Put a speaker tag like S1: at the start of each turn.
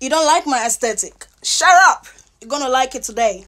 S1: You don't like my aesthetic. Shut up. You're gonna like it today.